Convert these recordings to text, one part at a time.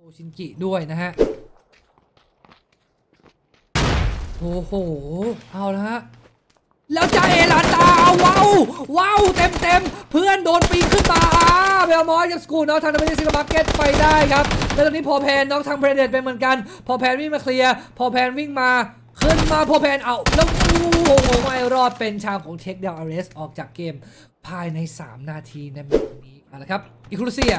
โอชินกิด้วยนะฮะโอ้โห เอาละฮะ แล้วจ่าเอลานตาว้าว ว้าว เต็มเต็มเพื่อนโดนปีนขึ้นมาอาเบลมอสกับสกูลเนาะทางดับเบิลซิลมาร์เก็ตไปได้ครับ แล้วตอนนี้พอแพนน้องทางเพรเดตเป็นเหมือนกัน พอแพนวิ่งมาเคลียร์ พอแพนวิ่งมาขึ้นมาพอแพนเอาแล้วโอ้โหไม่รอดเป็นชามของเทคเดาวอาร์เรสออกจากเกม ภายใน 3 นาทีในแบบนี้เอาละครับอีครูเซีย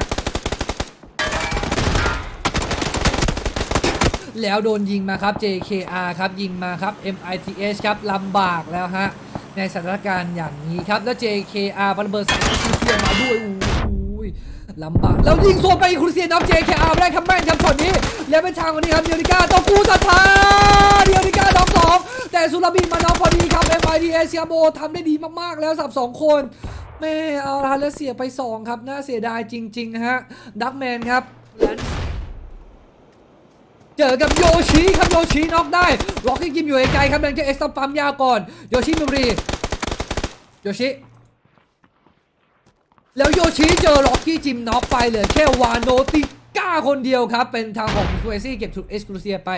แล้วโดนยิงมาครับ JKR ครับยิงมาครับ MITH ครับลำบากแล้วฮะในสถานการณ์อย่างนี้ครับ แล้ว JKR บันเบิร์ใส่ครูเซียมาด้วยอู้ยลำบากแล้วยิงสวนไปอีกครูเซียน็อก JKR ได้ครับแม่นครับช็อตนี้ แล้วเป็นทางคนนี้ครับเดียวนิก้าต้องกูสัทธาเดียวนิก้าน็อกสองแต่สุรบินมาน็อกพอดีครับ MITH ครับโบทำได้ดีมากๆแล้วสับสองคนแม่เอาละแล้วเสียไปสองครับ น่าเสียดายจริง ๆ ฮะ ดักแมนครับ เจอกับโยชิครับโยชิน็อกได้ร็อกกี้กิมอยู่ไกลครับแบงค์จะเอ็กซ์ต้องปั๊มยาวก่อนโยชิมิรีโยชิแล้วโยชิเจอร็อกกี้จิมน็อกไปเหลือแค่วานโนติก้าคนเดียวครับ เป็นทางของคูเอซี่เก็บถูกเอ็กซ์คลูเซียไป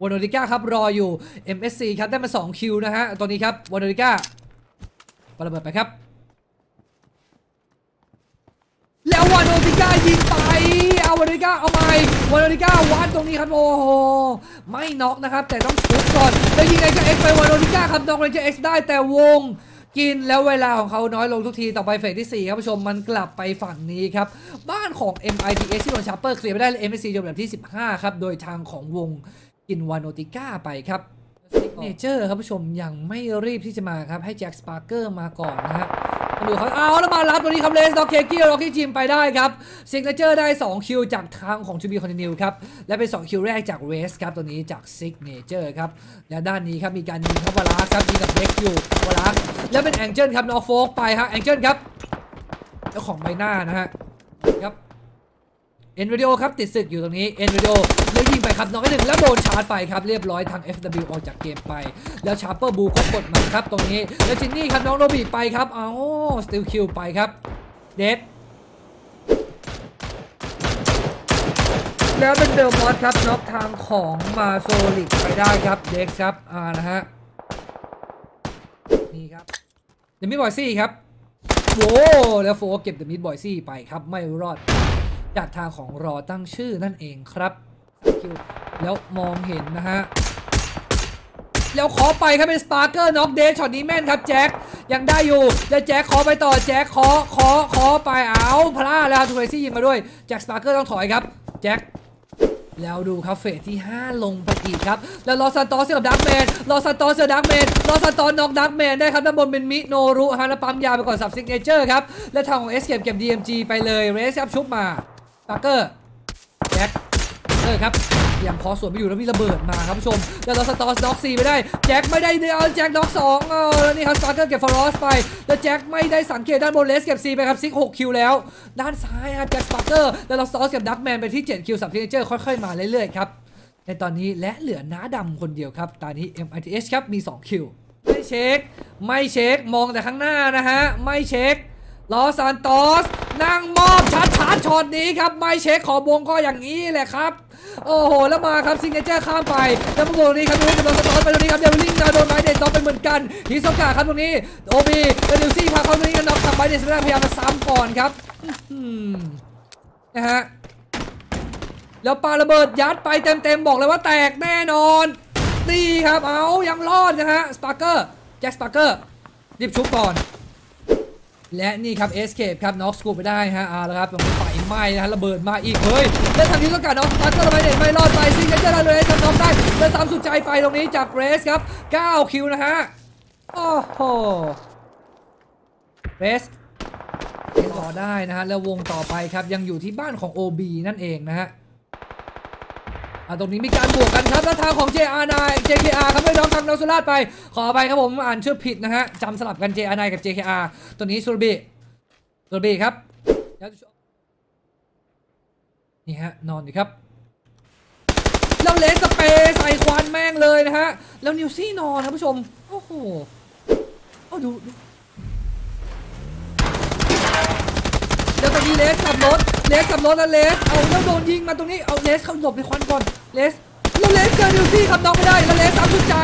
วานโนติก้าครับรออยู่ MSC ครับได้มา 2 คิวนะฮะ ตอนนี้ครับวานโนติก้าประเบิดไปครับ แล้ววานโนติก้ายิงไป เอาวานโนติก้าเอาไปวานโนติก้าวัดตรงนี้ครับโอ้โหไม่น็อกนะครับ แต่ต้องชุบก่อนแล้วยิงไงก็เอ็กไปวานโนติก้าครับน็อกเลยจะเอ็กได้แต่วงกินแล้วเวลาของเขาน้อยลงทุกทีต่อไปเฟสที่ 4 ครับผู้ชมมันกลับไปฝั่งนี้ครับ บ้านของ MITS ที่โดนชาร์เปอร์เคลียร์ไปได้และ MSC จบแบบที่ 15 ครับ โดยทางของวงกินวานโนติก้าไปครับเนเจอร์ครับผู้ชมยังไม่รีบที่จะมาครับ ให้แจ็คสปาร์เกอร์มาก่อนนะฮะ มาดูเขาเอาแล้วมารับตัวนี้ครับเลสดอกเคกี้ล็อกกี้จิมไปได้ครับซิกเนเจอร์ได้ 2 คิวจากทางของชูบีคอนเดนิวครับ และเป็น 2 คิวแรกจากเรสครับตัวนี้จากซิกเนเจอร์ครับ และด้านนี้ครับมีการยิงครับวาลาสครับยิงกับเบ็กอยู่วาลาสและเป็นแองเจิลครับนอโฟกไปฮะแองเจิลครับเจ้าของใบหน้านะฮะครับ อ็นวิดีโอครับติดศึกอยู่ตรงนี้เอ็นวิดีโอแล้วยิงไปครับน้องหนึ่งแล้วโดนชาร์จไปครับเรียบร้อยทาง FW ออกจากเกมไป แล้วชาร์เปอร์บูก็กดมาครับตรงนี้แล้วจินนี่ครับน้องโรบิไปครับเอาสติลคิวไปครับเดดแล้วเป็นเดลมอสครับน็อกทางของมาโซลิกไปได้ครับเด็กครับอ่านะฮะนี่ครับเดมิบอยซี่ครับโว้แล้วโฟเก็บเดมิบอยซี่ไปครับไม่รอด จากทางของรอตั้งชื่อนั่นเองครับแล้วมองเห็นนะฮะแล้วขอไปครับเป็นสปาร์เกอร์น็อกเดชช็อตนี้แม่นครับแจ็คยังได้อยู่แล้วแจ็คขอไปต่อแจ็คขอขอขอไปเอาพลาดแล้วทูเรซี่ยิงมาด้วยแจ็คสปาร์เกอร์ต้องถอยครับแจ็คแล้วดูครับเฟสที่ 5 ลงไปอีกครับ แล้วลอซันตอสเจอกับดักแมนลอซันตอสเจอดักแมนลอซันตอสน็อกดักแมนได้ครับด้านบนเป็นมิโนรุฮะแล้วปั๊มยาไปก่อนสับซิกเนเจอร์ครับและทางของเอสเก็บเก็บ DMG ไปเลยเรสครับชุบมา ปาร์เกอร์แจ็คเออครับยังพอสวนไปอยู่แล้วมีระเบิดมาครับผู้ชม แล้วเราสตอร์สด็อกสี่ไม่ได้ แจ็คไม่ได้เอาแจ็คด็อกสองเอาแล้วนี่ครับสตาร์เกอร์เก็บฟอร์สไป แล้วแจ็คไม่ได้สังเกตด้านบนเลสเก็บซีไปครับซิกหกคิวแล้ว ด้านซ้ายครับแจ็คสตาร์เกอร์แล้วเราสตอร์เก็บดักแมนไปที่7คิวสับเทนเจอร์ค่อยๆมาเรื่อยๆครับในตอนนี้และเหลือน้าดำคนเดียวครับ ตอนนี้ MITH ครับมี2คิวไม่เช็ค ไม่เช็ค มองแต่ข้างหน้านะฮะ ไม่เช็คลอซานโตส นั่งมอบชัดชัดๆช็อตนี้ครับไม่เช็คขอบวงก็อย่างนี้แหละครับโอ้โหแล้วมาครับซิงเกิลเจอร์ข้ามไปแล้วมาตรงนี้ครับตรงนี้เป็นลอนไปตรงนี้ครับเดวิลลิงนาโดนไม้เด็ดน็อกไปเหมือนกันฮิโซกะครับตรงนี้โอบีแล้วดิวซี่พาเขาตรงนี้กันน็อกทำไม้เด็ดสแลมพยายามมาซ้ำก่อนครับนะฮะแล้วปาระเบิดยัดไปเต็มๆบอกเลยว่าแตกแน่นอนนี่ครับเอายังรอดนะฮะสปาร์เกอร์แจ็คสปาร์เกอร์รีบชุบก่อน และนี่ครับเอสเคปครับน็อกสกูไปได้ฮะเอาละครับตรงนี้ไฟไหม้นะฮะระเบิดมาอีกเฮ้ยแล้วทางนี้ก็การน็อกสปาร์เกอร์ระเบิดเด็ดไม่รอดไปซิงเกิลเจอร์เลยทำน็อกได้แล้วซ้ำสุดใจไปตรงนี้จากเรสครับ9คิวนะฮะโอ้โหเรสต่อได้นะฮะแล้ววงต่อไปครับยังอยู่ที่บ้านของ OB นั่นเองนะฮะ อะตรงนี้มีการบวกกันครับแล้วทางของ JR9 JKR ครับไม่น้องทางนอสุราชไป ขอไปครับผมอ่านชื่อผิดนะฮะจำสลับกัน JR9 กับ JKR ตัวนี้ซูรบีซูรบีครับนี่ฮะนอนอยู่ครับแล้วเลสสเปรย์ใส่ควันแม่งเลยนะฮะ แล้วนิวซี่นอนครับผู้ชม โอ้โหโอ้ดู แล้วตอนนี้เลสขับรถเลสขับรถแล้วเลสเอาแล้วโดนยิงมาตรงนี้เอาเลสเขาหลบในควันก่อนเลสแล้วเลสเจอดิวซี่ขับน้องไม่ได้แล้วเลสตามชุดใจ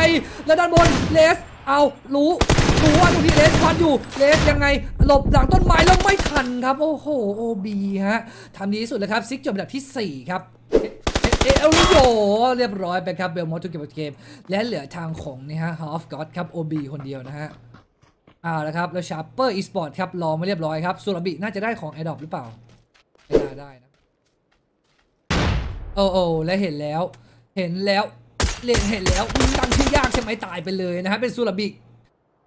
แล้วด้านบนเลสเอารู้รู้ว่าตรงนี้เลสควันอยู่เลสยังไงหลบหลังต้นไม้แล้วไม่ทันครับโอ้โหโอบีฮะทำดีที่สุดเลยครับซิกจบอันดับที่ 4 ครับเอเอลโยเรียบร้อยไปครับเบลมอสทุกเกมเกมและเหลือทางของนี่ฮะ Half God ครับ OB คนเดียวนะฮะ อ่าละครับ แล้วชาร์เปอร์อีสปอร์ตครับรอมาเรียบร้อยครับสุรบิน่าจะได้ของไอดอปหรือเปล่าไม่น่าได้นะโอ้โอ้และเห็นแล้ว เห็นแล้วเล่นเห็นแล้วตั้งชื่อยากใช่ไหมตายไปเลยนะฮะเป็นสุรบิ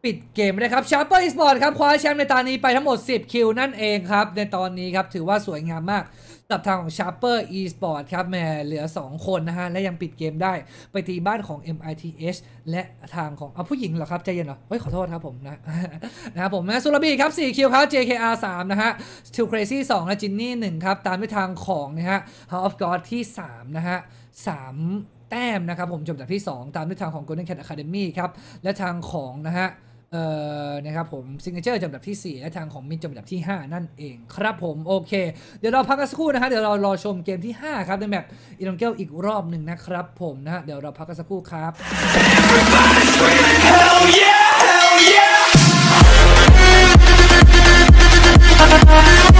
ปิดเกมเลยครับชาร์เปอร์อีสปอร์ตครับคว้าแชมป์ในตานี้ไปทั้งหมด 10 kill นั่นเองครับ ในตอนนี้ครับ ถือว่าสวยงามมากสำหรับทางของ Sharper Esport ครับแหมเหลือ 2 คนนะฮะ และยังปิดเกมได้ไปตีบ้านของ MITH และทางของเอาผู้หญิงเหรอครับใจเย็นเหรอเฮ้ยขอโทษครับผมนะนะครับผมนะสุรบีครับ 4 คิวครับ JKR 3 นะฮะ Too Crazy 2และ Ginny 1ครับ ตามด้วยทางของนะฮะ House of God ที่ 3 นะฮะ3แต้มนะครับผมจบจากที่ 2 ตามด้วยทางของ Golden Cat Academy ครับและทางของนะฮะ เอ่อนะครับผมซิงเกิลจอร์จำดับที่ 4 และทางของมินจำดับที่ 5 นั่นเองครับผมโอเค เดี๋ยวเราพักกันสักครู่นะฮะเดี๋ยวเรารอชมเกมที่ 5 ครับในแมปอีลองเกลอีกรอบหนึ่งนะครับผมนะฮะเดี๋ยวเราพักกันสักครู่ครับ yeah.